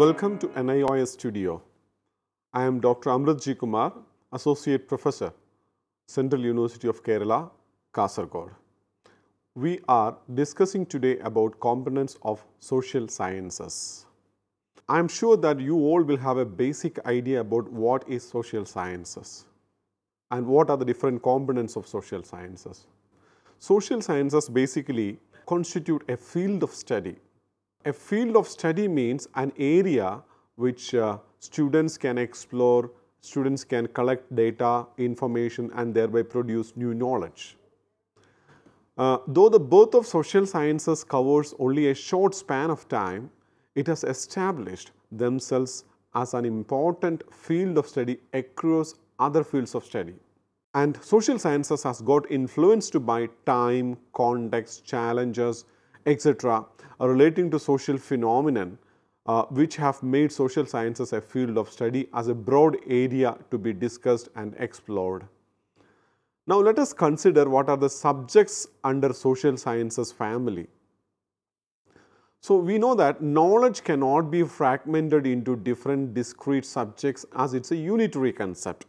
Welcome to NIOS Studio. I am Dr. Amruth G. Kumar, Associate Professor, Central University of Kerala, Kasargod. We are discussing today about components of social sciences. I am sure that you all will have a basic idea about what is social sciences and what are the different components of social sciences. Social sciences basically constitute a field of study. A field of study means an area which uh, students can explore, students can collect data, information and thereby produce new knowledge. Uh, though the birth of social sciences covers only a short span of time, it has established themselves as an important field of study across other fields of study. And social sciences has got influenced by time, context, challenges, etc. relating to social phenomenon uh, which have made social sciences a field of study as a broad area to be discussed and explored. Now let us consider what are the subjects under social sciences family. So we know that knowledge cannot be fragmented into different discrete subjects as it's a unitary concept.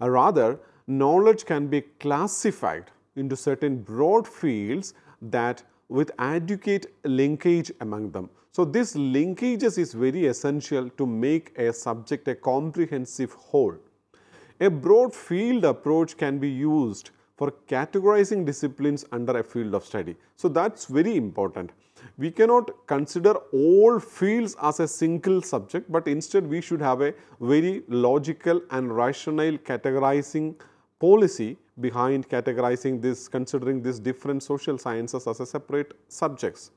Uh, rather, knowledge can be classified into certain broad fields that with adequate linkage among them. So this linkages is very essential to make a subject a comprehensive whole. A broad field approach can be used for categorizing disciplines under a field of study. So that's very important. We cannot consider all fields as a single subject, but instead we should have a very logical and rational categorizing policy behind categorizing this, considering these different social sciences as a separate subjects.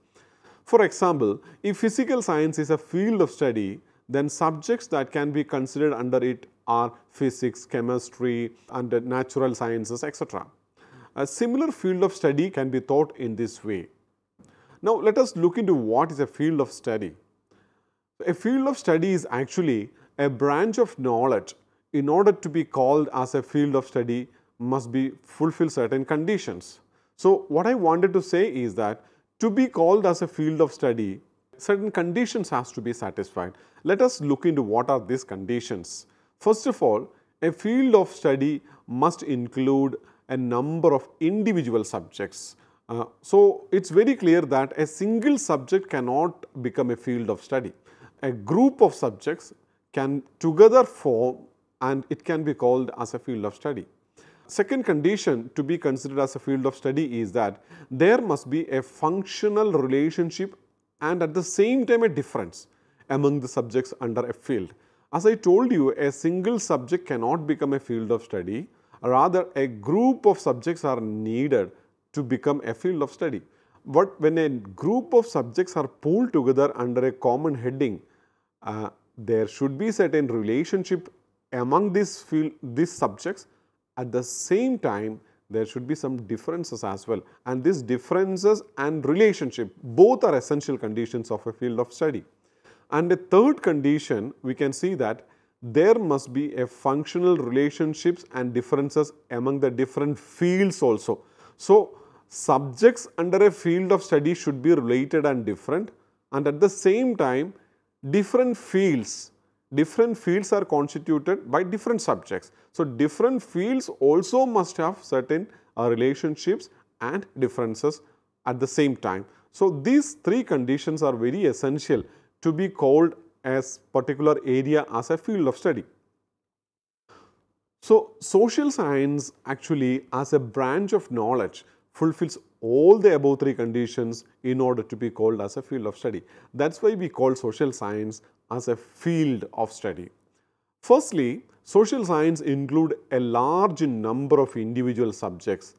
For example, if physical science is a field of study, then subjects that can be considered under it are physics, chemistry and natural sciences etc. A similar field of study can be taught in this way. Now let us look into what is a field of study. A field of study is actually a branch of knowledge in order to be called as a field of study must be fulfill certain conditions. So what I wanted to say is that to be called as a field of study, certain conditions has to be satisfied. Let us look into what are these conditions. First of all, a field of study must include a number of individual subjects. Uh, so it's very clear that a single subject cannot become a field of study. A group of subjects can together form and it can be called as a field of study. Second condition to be considered as a field of study is that there must be a functional relationship and at the same time a difference among the subjects under a field. As I told you, a single subject cannot become a field of study, rather a group of subjects are needed to become a field of study. But when a group of subjects are pulled together under a common heading, uh, there should be certain relationship among field, these subjects at the same time, there should be some differences as well and these differences and relationship both are essential conditions of a field of study. And a third condition we can see that there must be a functional relationships and differences among the different fields also. So, subjects under a field of study should be related and different and at the same time different fields different fields are constituted by different subjects. So, different fields also must have certain uh, relationships and differences at the same time. So, these three conditions are very essential to be called as particular area as a field of study. So, social science actually as a branch of knowledge fulfills all the above three conditions in order to be called as a field of study. That is why we call social science as a field of study. Firstly, social science include a large number of individual subjects.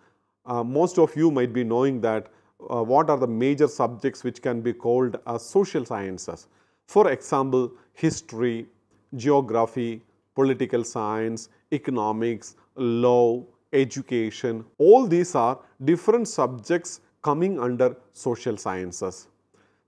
Uh, most of you might be knowing that uh, what are the major subjects which can be called as social sciences. For example, history, geography, political science, economics, law, education, all these are different subjects coming under social sciences.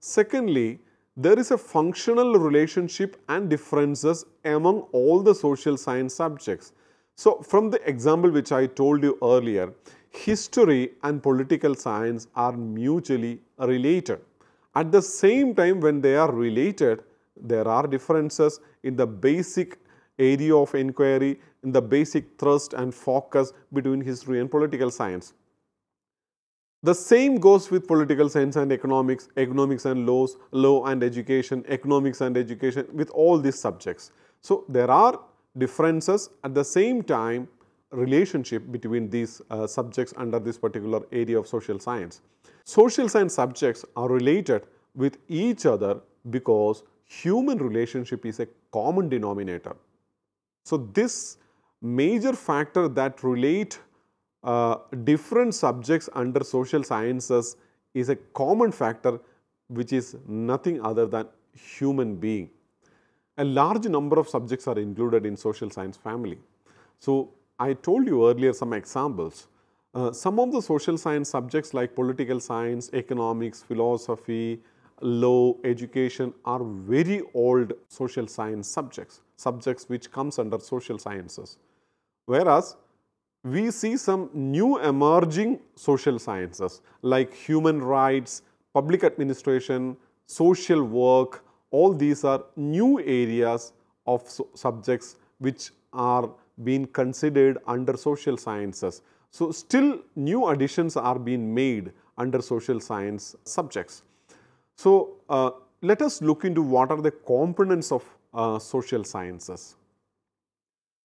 Secondly, there is a functional relationship and differences among all the social science subjects. So, from the example which I told you earlier, history and political science are mutually related. At the same time when they are related, there are differences in the basic area of inquiry, in the basic thrust and focus between history and political science. The same goes with political science and economics, economics and laws, law and education, economics and education with all these subjects. So, there are differences at the same time relationship between these uh, subjects under this particular area of social science. Social science subjects are related with each other because human relationship is a common denominator. So, this major factor that relate uh, different subjects under social sciences is a common factor which is nothing other than human being. A large number of subjects are included in social science family. So, I told you earlier some examples. Uh, some of the social science subjects like political science, economics, philosophy, law, education are very old social science subjects, subjects which comes under social sciences. Whereas, we see some new emerging social sciences like human rights, public administration, social work, all these are new areas of so subjects which are being considered under social sciences. So, still new additions are being made under social science subjects. So, uh, let us look into what are the components of uh, social sciences.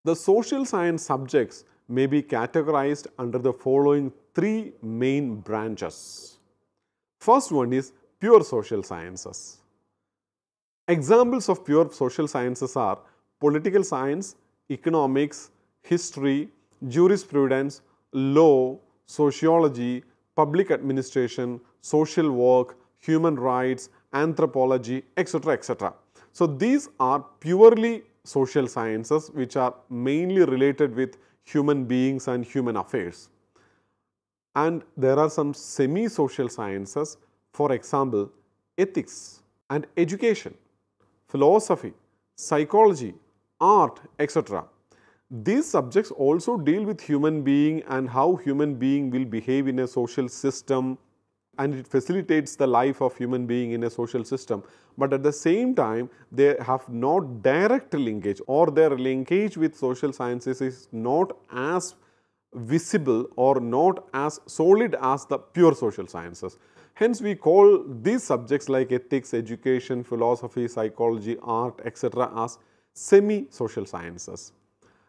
The social science subjects may be categorized under the following three main branches. First one is pure social sciences. Examples of pure social sciences are political science, economics, history, jurisprudence, law, sociology, public administration, social work, human rights, anthropology, etc. etc. So, these are purely social sciences which are mainly related with human beings and human affairs. And there are some semi-social sciences, for example, ethics and education, philosophy, psychology, art, etc. These subjects also deal with human being and how human being will behave in a social system and it facilitates the life of human being in a social system. But at the same time, they have not direct linkage or their linkage with social sciences is not as visible or not as solid as the pure social sciences. Hence, we call these subjects like ethics, education, philosophy, psychology, art, etc. as semi-social sciences.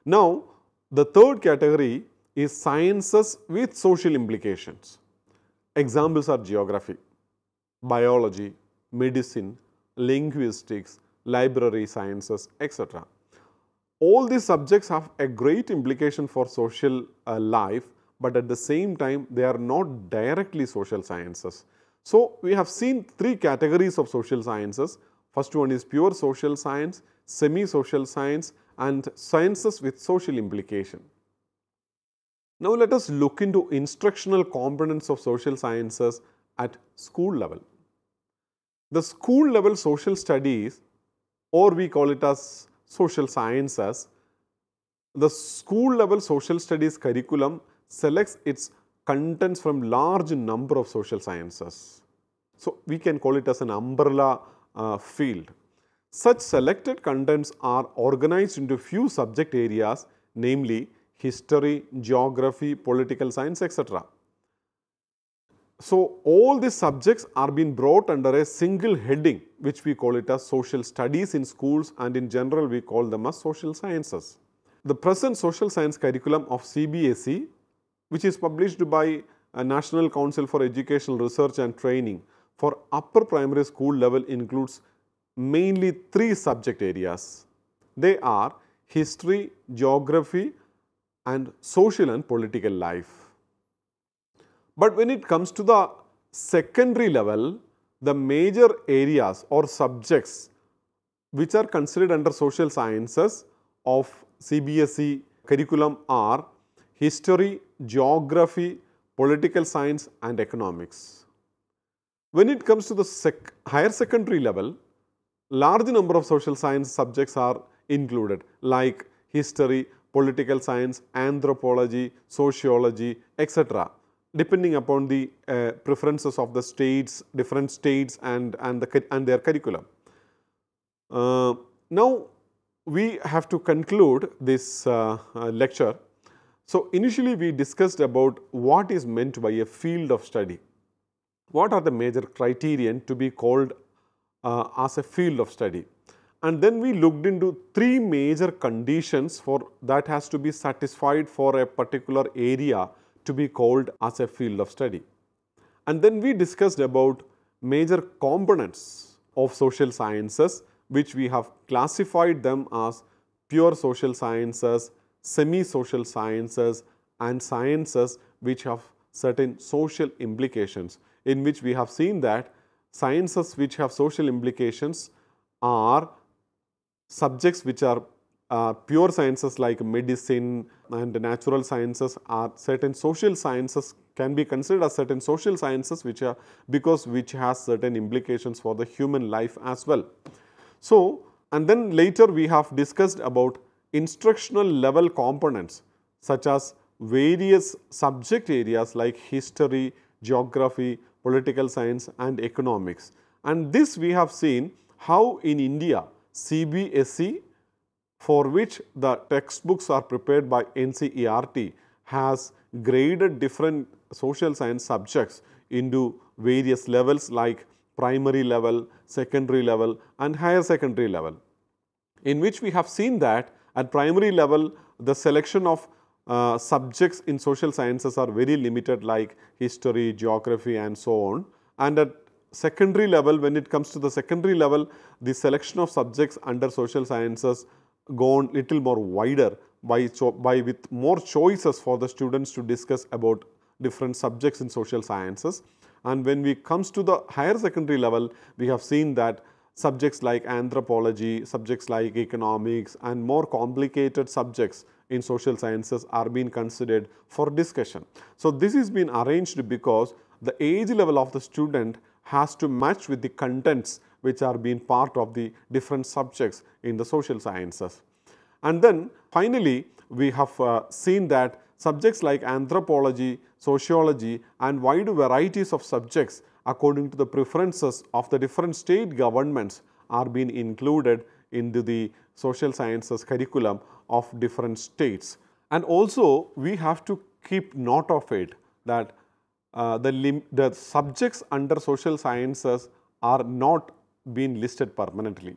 Now, the third category is sciences with social implications. Examples are geography, biology, medicine, linguistics, library sciences, etc. All these subjects have a great implication for social uh, life, but at the same time they are not directly social sciences. So, we have seen three categories of social sciences. First one is pure social science, semi-social science and sciences with social implication. Now, let us look into instructional components of social sciences at school level. The school level social studies or we call it as social sciences, the school level social studies curriculum selects its contents from large number of social sciences. So, we can call it as an umbrella uh, field. Such selected contents are organized into few subject areas namely history, geography, political science etc. So, all these subjects are being brought under a single heading which we call it as social studies in schools and in general we call them as social sciences. The present social science curriculum of CBSE which is published by a National Council for Educational Research and Training for upper primary school level includes mainly three subject areas. They are history, geography and social and political life. But when it comes to the secondary level, the major areas or subjects which are considered under social sciences of CBSE curriculum are history, geography, political science and economics. When it comes to the sec higher secondary level, large number of social science subjects are included like history, political science, anthropology, sociology, etc. depending upon the uh, preferences of the states, different states and, and, the, and their curriculum. Uh, now, we have to conclude this uh, lecture. So, initially we discussed about what is meant by a field of study. What are the major criterion to be called as a field of study? And then we looked into three major conditions for that has to be satisfied for a particular area to be called as a field of study. And then we discussed about major components of social sciences which we have classified them as pure social sciences, semi-social sciences and sciences which have certain social implications in which we have seen that sciences which have social implications are subjects which are uh, pure sciences like medicine and natural sciences are certain social sciences can be considered as certain social sciences which are because which has certain implications for the human life as well. So, and then later we have discussed about instructional level components such as various subject areas like history, geography, political science and economics. And this we have seen how in India CBSE for which the textbooks are prepared by NCERT has graded different social science subjects into various levels like primary level, secondary level and higher secondary level. In which we have seen that at primary level the selection of uh, subjects in social sciences are very limited like history, geography and so on. And at secondary level when it comes to the secondary level the selection of subjects under social sciences gone little more wider by, by with more choices for the students to discuss about different subjects in social sciences. And when we comes to the higher secondary level, we have seen that subjects like anthropology, subjects like economics and more complicated subjects in social sciences are being considered for discussion. So, this is been arranged because the age level of the student has to match with the contents which are being part of the different subjects in the social sciences. And then finally, we have uh, seen that subjects like anthropology, sociology and wide varieties of subjects according to the preferences of the different state governments are being included into the social sciences curriculum of different states. And also we have to keep note of it that uh, the, the subjects under social sciences are not being listed permanently.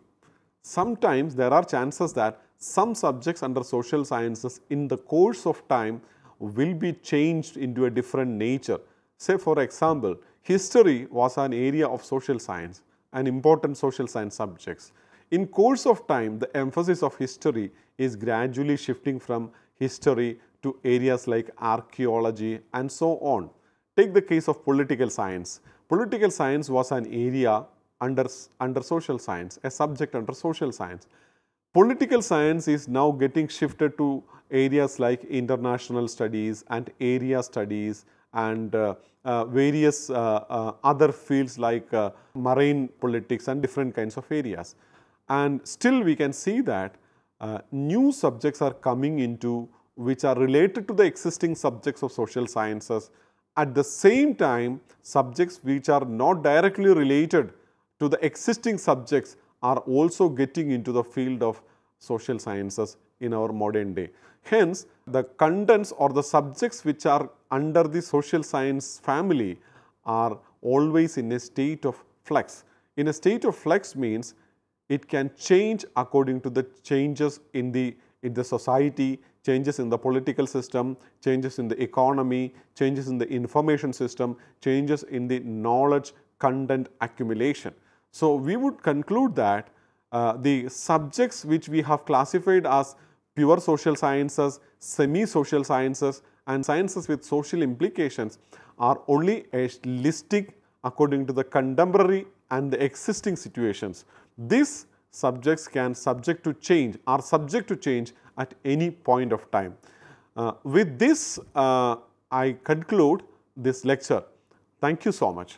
Sometimes there are chances that some subjects under social sciences in the course of time will be changed into a different nature. Say for example, history was an area of social science, an important social science subjects. In course of time, the emphasis of history is gradually shifting from history to areas like archaeology and so on. Take the case of political science. Political science was an area under, under social science, a subject under social science. Political science is now getting shifted to areas like international studies and area studies and uh, uh, various uh, uh other fields like uh, marine politics and different kinds of areas. And still we can see that uh, new subjects are coming into which are related to the existing subjects of social sciences. At the same time, subjects which are not directly related to the existing subjects are also getting into the field of social sciences in our modern day. Hence, the contents or the subjects which are under the social science family are always in a state of flux. In a state of flux means it can change according to the changes in the, in the society, changes in the political system, changes in the economy, changes in the information system, changes in the knowledge content accumulation. So, we would conclude that uh, the subjects which we have classified as pure social sciences, semi-social sciences and sciences with social implications are only a listing according to the contemporary and the existing situations. These subjects can subject to change are subject to change at any point of time. Uh, with this, uh, I conclude this lecture. Thank you so much.